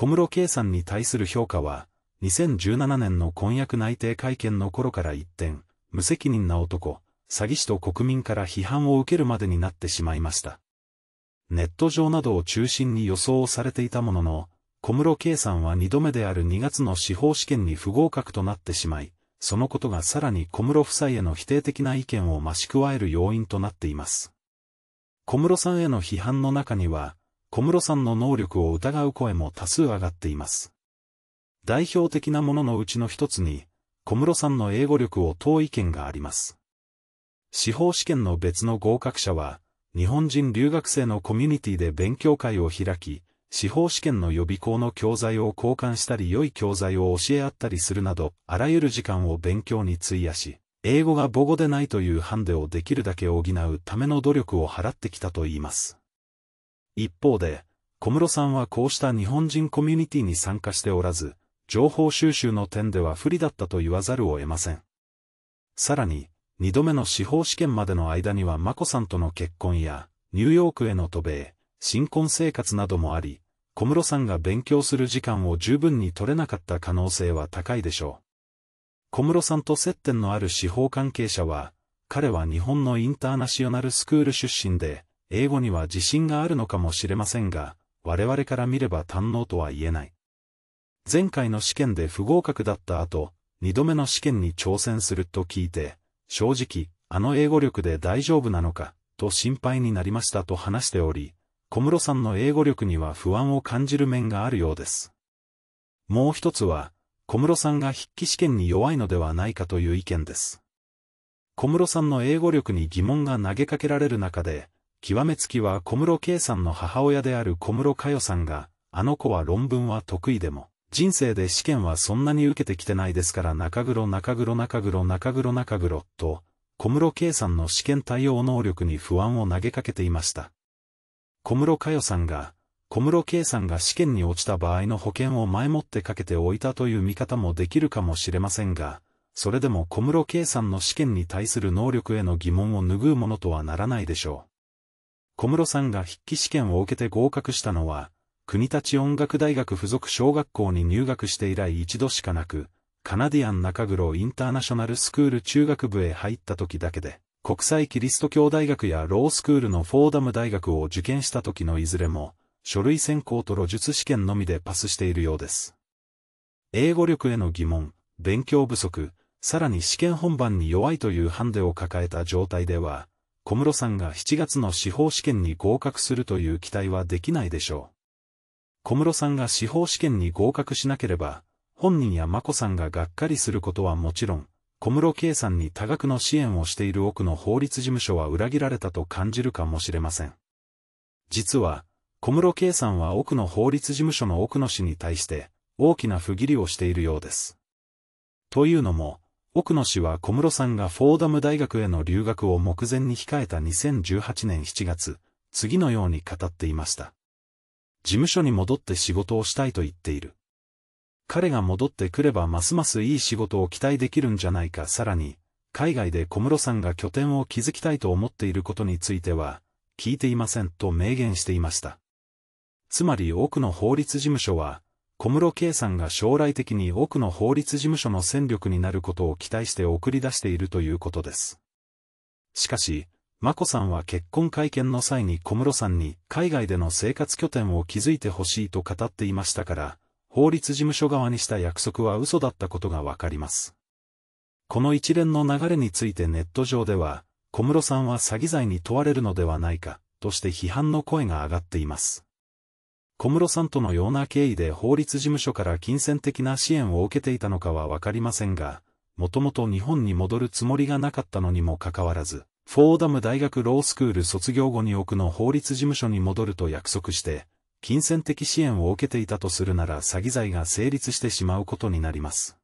小室圭さんに対する評価は、2017年の婚約内定会見の頃から一転、無責任な男、詐欺師と国民から批判を受けるまでになってしまいました。ネット上などを中心に予想をされていたものの、小室圭さんは2度目である2月の司法試験に不合格となってしまい、そのことがさらに小室夫妻への否定的な意見を増し加える要因となっています。小室さんへの批判の中には、小室さんの能力を疑う声も多数上がっています。代表的なもののうちの一つに、小室さんの英語力を問う意見があります。司法試験の別の合格者は、日本人留学生のコミュニティで勉強会を開き、司法試験の予備校の教材を交換したり良い教材を教え合ったりするなど、あらゆる時間を勉強に費やし、英語が母語でないというハンデをできるだけ補うための努力を払ってきたと言います。一方で、小室さんはこうした日本人コミュニティに参加しておらず、情報収集の点では不利だったと言わざるを得ません。さらに、二度目の司法試験までの間には眞子さんとの結婚や、ニューヨークへの渡米、新婚生活などもあり、小室さんが勉強する時間を十分に取れなかった可能性は高いでしょう。小室さんと接点のある司法関係者は、彼は日本のインターナショナルスクール出身で、英語には自信があるのかもしれませんが、我々から見れば堪能とは言えない。前回の試験で不合格だった後、二度目の試験に挑戦すると聞いて、正直、あの英語力で大丈夫なのか、と心配になりましたと話しており、小室さんの英語力には不安を感じる面があるようです。もう一つは、小室さんが筆記試験に弱いのではないかという意見です。小室さんの英語力に疑問が投げかけられる中で、極めつきは小室圭さんの母親である小室佳代さんが、あの子は論文は得意でも、人生で試験はそんなに受けてきてないですから中黒中黒中黒中黒中黒と、小室圭さんの試験対応能力に不安を投げかけていました。小室佳代さんが、小室圭さんが試験に落ちた場合の保険を前もってかけておいたという見方もできるかもしれませんが、それでも小室圭さんの試験に対する能力への疑問を拭うものとはならないでしょう。小室さんが筆記試験を受けて合格したのは、国立音楽大学附属小学校に入学して以来一度しかなく、カナディアン中黒インターナショナルスクール中学部へ入った時だけで、国際キリスト教大学やロースクールのフォーダム大学を受験した時のいずれも、書類選考と路術試験のみでパスしているようです。英語力への疑問、勉強不足、さらに試験本番に弱いというハンデを抱えた状態では、小室さんが7月の司法試験に合格するという期待はできないでしょう。小室さんが司法試験に合格しなければ、本人や眞子さんががっかりすることはもちろん、小室圭さんに多額の支援をしている奥の法律事務所は裏切られたと感じるかもしれません。実は、小室圭さんは奥の法律事務所の奥野氏に対して、大きな不義理をしているようです。というのも、奥野氏は小室さんがフォーダム大学への留学を目前に控えた2018年7月、次のように語っていました。事務所に戻って仕事をしたいと言っている。彼が戻ってくればますますいい仕事を期待できるんじゃないかさらに、海外で小室さんが拠点を築きたいと思っていることについては、聞いていませんと明言していました。つまり多くの法律事務所は、小室圭さんが将来的に多くの法律事務所の戦力になることを期待して送り出しているということです。しかし、眞子さんは結婚会見の際に小室さんに海外での生活拠点を築いてほしいと語っていましたから、法律事務所側にした約束は嘘だったことがわかります。この一連の流れについてネット上では、小室さんは詐欺罪に問われるのではないか、として批判の声が上がっています。小室さんとのような経緯で法律事務所から金銭的な支援を受けていたのかはわかりませんが、もともと日本に戻るつもりがなかったのにもかかわらず、フォーダム大学ロースクール卒業後に奥の法律事務所に戻ると約束して、金銭的支援を受けていたとするなら詐欺罪が成立してしまうことになります。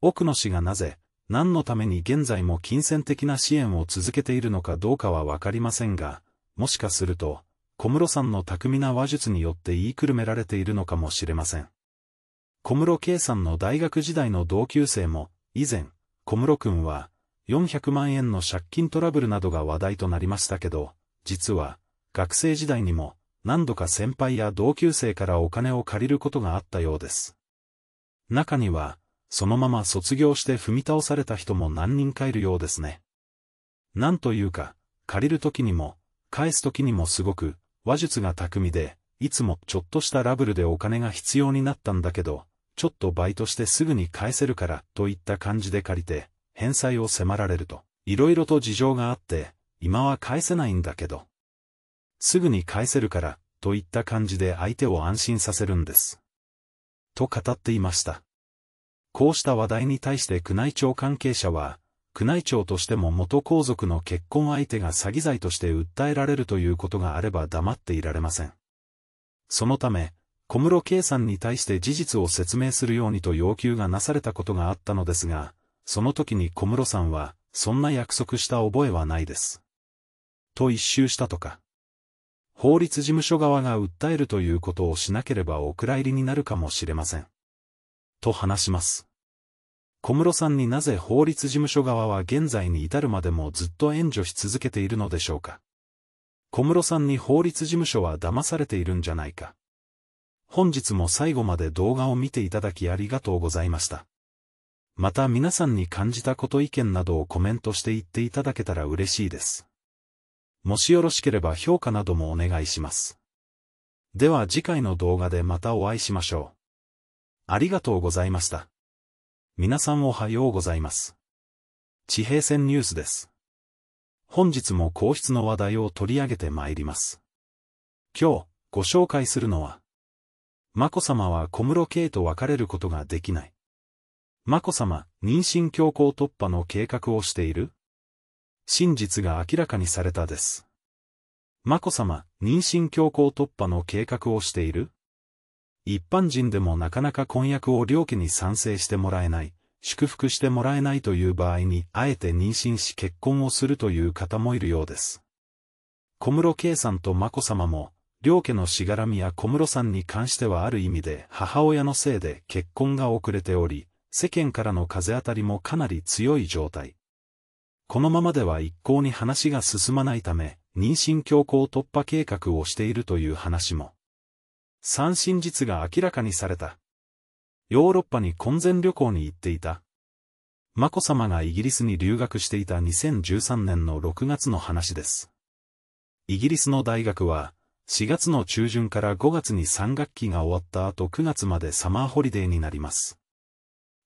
奥野氏がなぜ、何のために現在も金銭的な支援を続けているのかどうかはわかりませんが、もしかすると、小室さんの巧みな話術によって言いくるめられているのかもしれません。小室圭さんの大学時代の同級生も、以前、小室くんは、400万円の借金トラブルなどが話題となりましたけど、実は、学生時代にも、何度か先輩や同級生からお金を借りることがあったようです。中には、そのまま卒業して踏み倒された人も何人かいるようですね。なんというか、借りる時にも、返す時にもすごく、話術が巧みで、いつもちょっとしたラブルでお金が必要になったんだけど、ちょっとバイトしてすぐに返せるから、といった感じで借りて、返済を迫られると、いろいろと事情があって、今は返せないんだけど。すぐに返せるから、といった感じで相手を安心させるんです。と語っていました。こうした話題に対して宮内庁関係者は、宮内庁としても元皇族の結婚相手が詐欺罪として訴えられるということがあれば黙っていられません。そのため、小室圭さんに対して事実を説明するようにと要求がなされたことがあったのですが、その時に小室さんは、そんな約束した覚えはないです。と一周したとか。法律事務所側が訴えるということをしなければお蔵入りになるかもしれません。と話します。小室さんになぜ法律事務所側は現在に至るまでもずっと援助し続けているのでしょうか？小室さんに法律事務所は騙されているんじゃないか。本日も最後まで動画を見ていただきありがとうございました。また皆さんに感じたこと意見などをコメントして言っていただけたら嬉しいです。もしよろしければ評価などもお願いします。では次回の動画でまたお会いしましょう。ありがとうございました。皆さんおはようございます。地平線ニュースです。本日も皇室の話題を取り上げてまいります。今日、ご紹介するのは、眞子さまは小室圭と別れることができない。眞子さま、妊娠強行突破の計画をしている真実が明らかにされたです。眞子さま、妊娠強行突破の計画をしている一般人でもなかなか婚約を両家に賛成してもらえない、祝福してもらえないという場合に、あえて妊娠し結婚をするという方もいるようです。小室圭さんと眞子さまも、両家のしがらみや小室さんに関してはある意味で母親のせいで結婚が遅れており、世間からの風当たりもかなり強い状態。このままでは一向に話が進まないため、妊娠強行突破計画をしているという話も。三真実が明らかにされた。ヨーロッパに婚前旅行に行っていた。眞子さまがイギリスに留学していた2013年の6月の話です。イギリスの大学は、4月の中旬から5月に3学期が終わった後9月までサマーホリデーになります。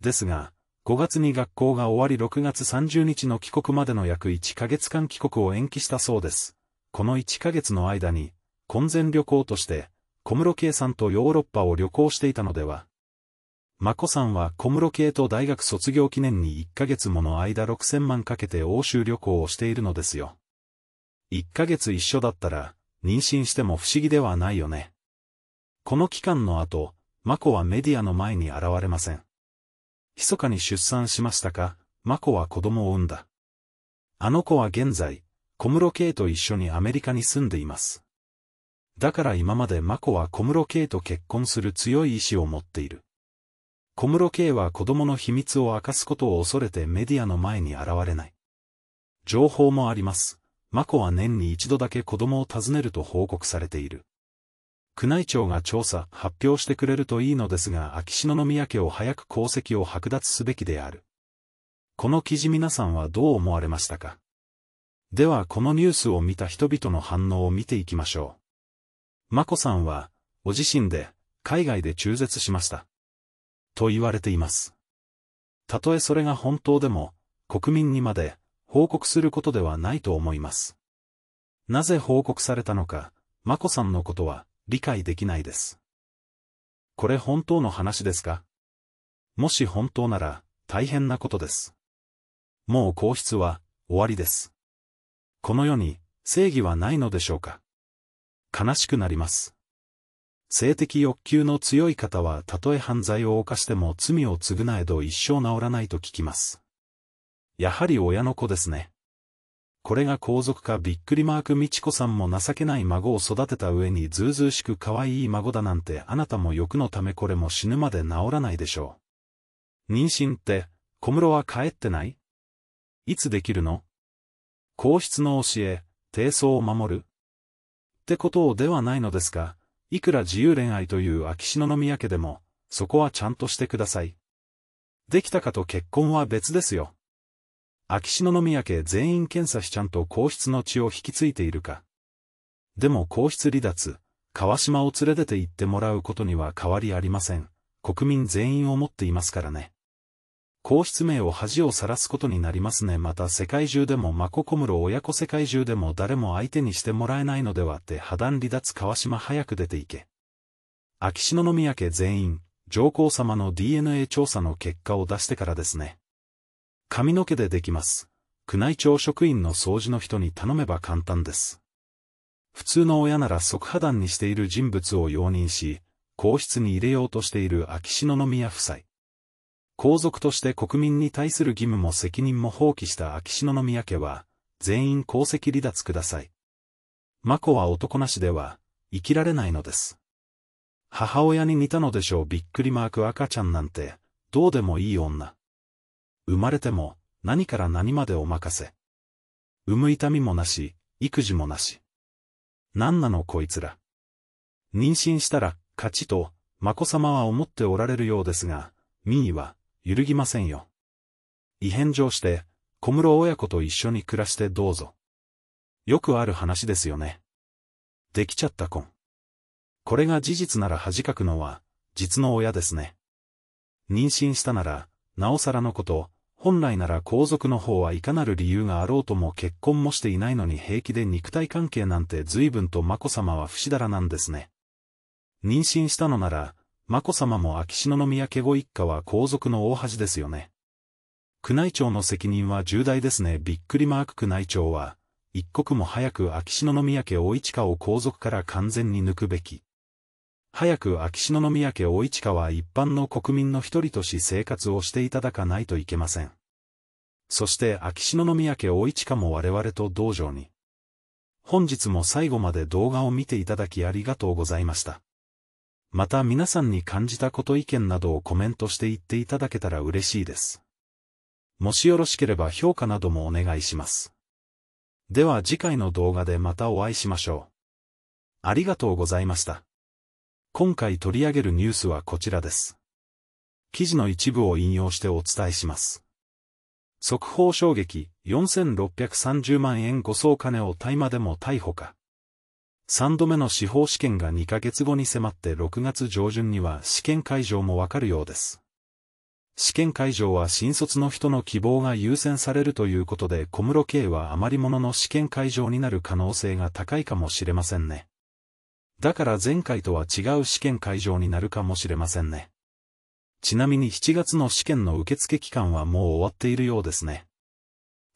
ですが、5月に学校が終わり6月30日の帰国までの約1ヶ月間帰国を延期したそうです。この1ヶ月の間に、婚前旅行として、小室圭さんとヨーロッパを旅行していたのでは。眞子さんは小室圭と大学卒業記念に1ヶ月もの間6000万かけて欧州旅行をしているのですよ。1ヶ月一緒だったら、妊娠しても不思議ではないよね。この期間の後、眞子はメディアの前に現れません。密かに出産しましたか、マコは子供を産んだ。あの子は現在、小室圭と一緒にアメリカに住んでいます。だから今までマコは小室圭と結婚する強い意志を持っている。小室圭は子供の秘密を明かすことを恐れてメディアの前に現れない。情報もあります。マコは年に一度だけ子供を訪ねると報告されている。宮内庁が調査、発表してくれるといいのですが秋篠宮家を早く功績を剥奪すべきである。この記事皆さんはどう思われましたか？ではこのニュースを見た人々の反応を見ていきましょう。眞子さんは、ご自身で、海外で中絶しました。と言われています。たとえそれが本当でも、国民にまで、報告することではないと思います。なぜ報告されたのか、眞子さんのことは、理解できないです。これ本当の話ですか？もし本当なら、大変なことです。もう皇室は、終わりです。この世に、正義はないのでしょうか？悲しくなります。性的欲求の強い方はたとえ犯罪を犯しても罪を償えど一生治らないと聞きます。やはり親の子ですね。これが皇族かびっくりマークみちこさんも情けない孫を育てた上にずうずうしく可愛い孫だなんてあなたも欲のためこれも死ぬまで治らないでしょう。妊娠って、小室は帰ってない？いつできるの？皇室の教え、低層を守るってことをではないのですか、いくら自由恋愛という秋篠宮家でも、そこはちゃんとしてください。できたかと結婚は別ですよ。秋篠宮家全員検査しちゃんと皇室の血を引き継いでいるか。でも皇室離脱、川島を連れ出て行ってもらうことには変わりありません。国民全員を持っていますからね。皇室名を恥をさらすことになりますね。また世界中でもマココムロ親子世界中でも誰も相手にしてもらえないのではって破談離脱川島早く出ていけ。秋篠宮家全員、上皇様の DNA 調査の結果を出してからですね。髪の毛でできます。宮内庁職員の掃除の人に頼めば簡単です。普通の親なら即破談にしている人物を容認し、皇室に入れようとしている秋篠宮夫妻。皇族として国民に対する義務も責任も放棄した秋篠宮家は、全員皇籍離脱ください。眞子は男なしでは、生きられないのです。母親に似たのでしょうびっくりマーク赤ちゃんなんて、どうでもいい女。生まれても、何から何までお任せ。産む痛みもなし、育児もなし。何なのこいつら。妊娠したら、勝ちと、眞子さまは思っておられるようですが、民意は、揺るぎませんよ。異変上して、小室親子と一緒に暮らしてどうぞ。よくある話ですよね。できちゃった婚。これが事実なら恥かくのは、実の親ですね。妊娠したなら、なおさらのこと、本来なら皇族の方はいかなる理由があろうとも結婚もしていないのに平気で肉体関係なんて随分と眞子さまは不死だらなんですね。妊娠したのなら、眞子さまも秋篠宮家御一家は皇族の大恥ですよね。宮内庁の責任は重大ですね。びっくりマーク宮内庁は、一刻も早く秋篠宮家大市家を皇族から完全に抜くべき。早く秋篠宮家大市家は一般の国民の一人とし生活をしていただかないといけません。そして秋篠宮家大市家も我々と道場に。本日も最後まで動画を見ていただきありがとうございました。また皆さんに感じたこと意見などをコメントして言っていただけたら嬉しいです。もしよろしければ評価などもお願いします。では次回の動画でまたお会いしましょう。ありがとうございました。今回取り上げるニュースはこちらです。記事の一部を引用してお伝えします。速報衝撃、4630万円誤送金を大麻でも逮捕か。3度目の司法試験が2ヶ月後に迫って6月上旬には試験会場もわかるようです。試験会場は新卒の人の希望が優先されるということで小室圭は余り物の試験会場になる可能性が高いかもしれませんね。だから前回とは違う試験会場になるかもしれませんね。ちなみに7月の試験の受付期間はもう終わっているようですね。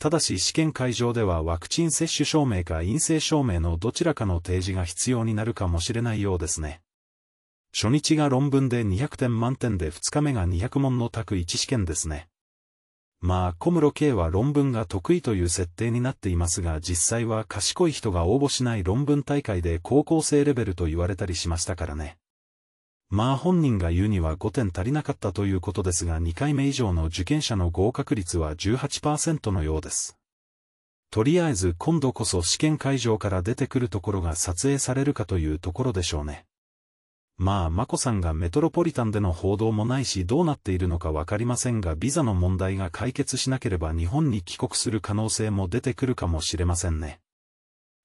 ただし試験会場ではワクチン接種証明か陰性証明のどちらかの提示が必要になるかもしれないようですね。初日が論文で200点満点で2日目が200問の択1試験ですね。まあ、小室圭は論文が得意という設定になっていますが実際は賢い人が応募しない論文大会で高校生レベルと言われたりしましたからね。まあ本人が言うには5点足りなかったということですが2回目以上の受験者の合格率は18%のようです。とりあえず今度こそ試験会場から出てくるところが撮影されるかというところでしょうね。まあ、マコさんがメトロポリタンでの報道もないしどうなっているのかわかりませんがビザの問題が解決しなければ日本に帰国する可能性も出てくるかもしれませんね。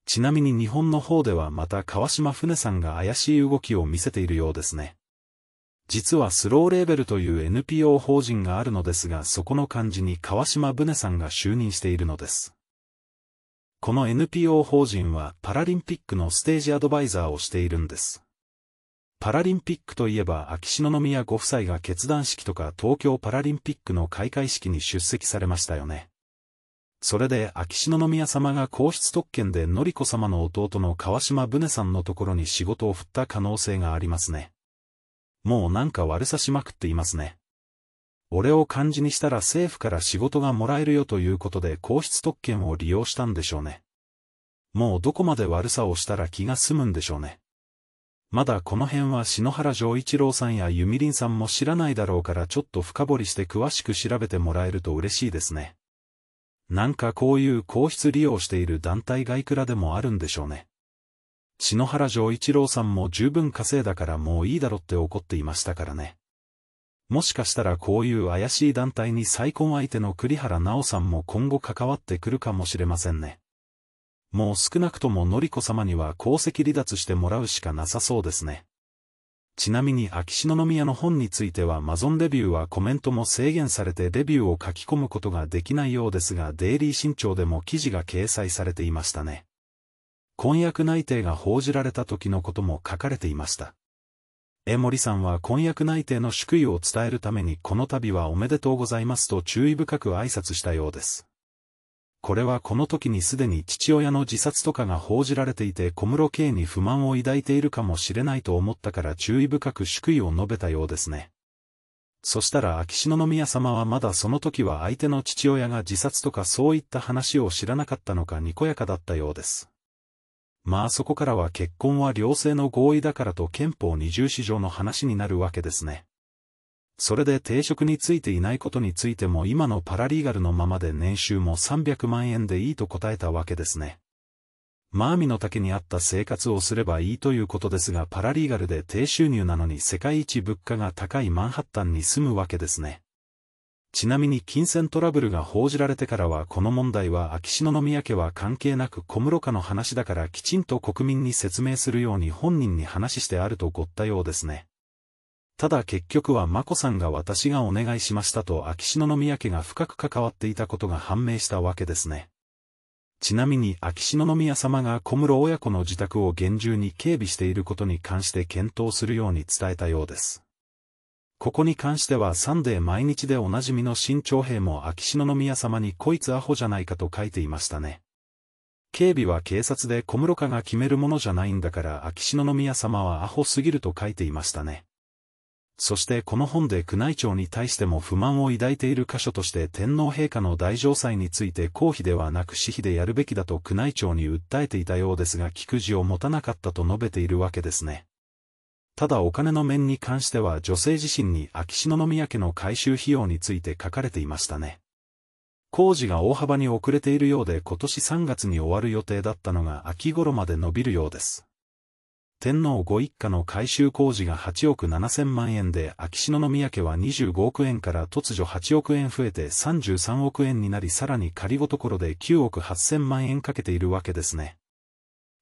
ちなみに日本の方ではまた川島船さんが怪しい動きを見せているようですね。実はスローレーベルという NPO 法人があるのですがそこの幹事に川島船さんが就任しているのです。この NPO 法人はパラリンピックのステージアドバイザーをしているんです。パラリンピックといえば秋篠宮ご夫妻が決断式とか東京パラリンピックの開会式に出席されましたよね。それで秋篠宮様が皇室特権で典子様の弟の川島船さんのところに仕事を振った可能性がありますね。もうなんか悪さしまくっていますね。俺を漢字にしたら政府から仕事がもらえるよということで皇室特権を利用したんでしょうね。もうどこまで悪さをしたら気が済むんでしょうね。まだこの辺は篠原丈一郎さんやゆみりんさんも知らないだろうからちょっと深掘りして詳しく調べてもらえると嬉しいですね。なんかこういう皇室利用している団体がいくらでもあるんでしょうね。篠原城一郎さんも十分稼いだからもういいだろって怒っていましたからね。もしかしたらこういう怪しい団体に再婚相手の栗原直さんも今後関わってくるかもしれませんね。もう少なくとものりこ様には功績離脱してもらうしかなさそうですね。ちなみに秋篠宮の本についてはマゾンレビューはコメントも制限されてレビューを書き込むことができないようですがデイリー新潮でも記事が掲載されていましたね。婚約内定が報じられた時のことも書かれていました。江森さんは婚約内定の祝意を伝えるためにこの度はおめでとうございますと注意深く挨拶したようです。これはこの時にすでに父親の自殺とかが報じられていて小室圭に不満を抱いているかもしれないと思ったから注意深く祝意を述べたようですね。そしたら秋篠宮様はまだその時は相手の父親が自殺とかそういった話を知らなかったのかにこやかだったようです。まあそこからは結婚は両性の合意だからと憲法二重市場の話になるわけですね。それで定職についていないことについても今のパラリーガルのままで年収も300万円でいいと答えたわけですね。マーミの丈に合った生活をすればいいということですがパラリーガルで低収入なのに世界一物価が高いマンハッタンに住むわけですね。ちなみに金銭トラブルが報じられてからはこの問題は秋篠宮家は関係なく小室家の話だからきちんと国民に説明するように本人に話してあるとごったようですね。ただ結局は眞子さんが私がお願いしましたと秋篠宮家が深く関わっていたことが判明したわけですね。ちなみに秋篠宮様が小室親子の自宅を厳重に警備していることに関して検討するように伝えたようです。ここに関してはサンデー毎日でおなじみの新長兵も秋篠宮様にこいつアホじゃないかと書いていましたね。警備は警察で小室家が決めるものじゃないんだから秋篠宮様はアホすぎると書いていましたね。そしてこの本で宮内庁に対しても不満を抱いている箇所として天皇陛下の大乗祭について公費ではなく私費でやるべきだと宮内庁に訴えていたようですが聞く字を持たなかったと述べているわけですね。ただお金の面に関しては女性自身に秋篠宮家の改修費用について書かれていましたね。工事が大幅に遅れているようで今年3月に終わる予定だったのが秋頃まで伸びるようです。天皇ご一家の改修工事が8億7千万円で秋篠宮家は25億円から突如8億円増えて33億円になりさらに仮ごところで9億8千万円かけているわけですね。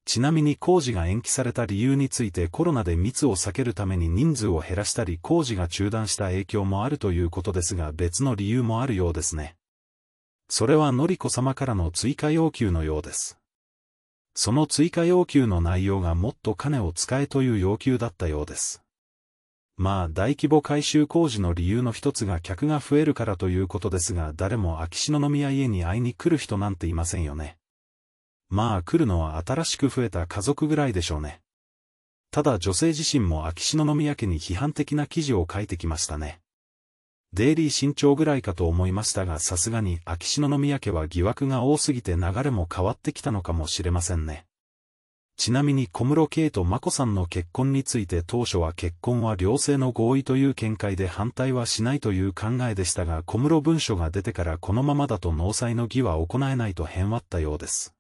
ちなみに工事が延期された理由についてコロナで密を避けるために人数を減らしたり工事が中断した影響もあるということですが別の理由もあるようですね。それはのりこ様からの追加要求のようです。その追加要求の内容がもっと金を使えという要求だったようです。まあ大規模改修工事の理由の一つが客が増えるからということですが誰も秋篠宮家に会いに来る人なんていませんよね。まあ来るのは新しく増えた家族ぐらいでしょうね。ただ女性自身も秋篠宮家に批判的な記事を書いてきましたね。デイリー新潮ぐらいかと思いましたがさすがに秋篠宮家は疑惑が多すぎて流れも変わってきたのかもしれませんね。ちなみに小室圭と眞子さんの結婚について当初は結婚は両性の合意という見解で反対はしないという考えでしたが小室文書が出てからこのままだと納采の儀は行えないと変わったようです。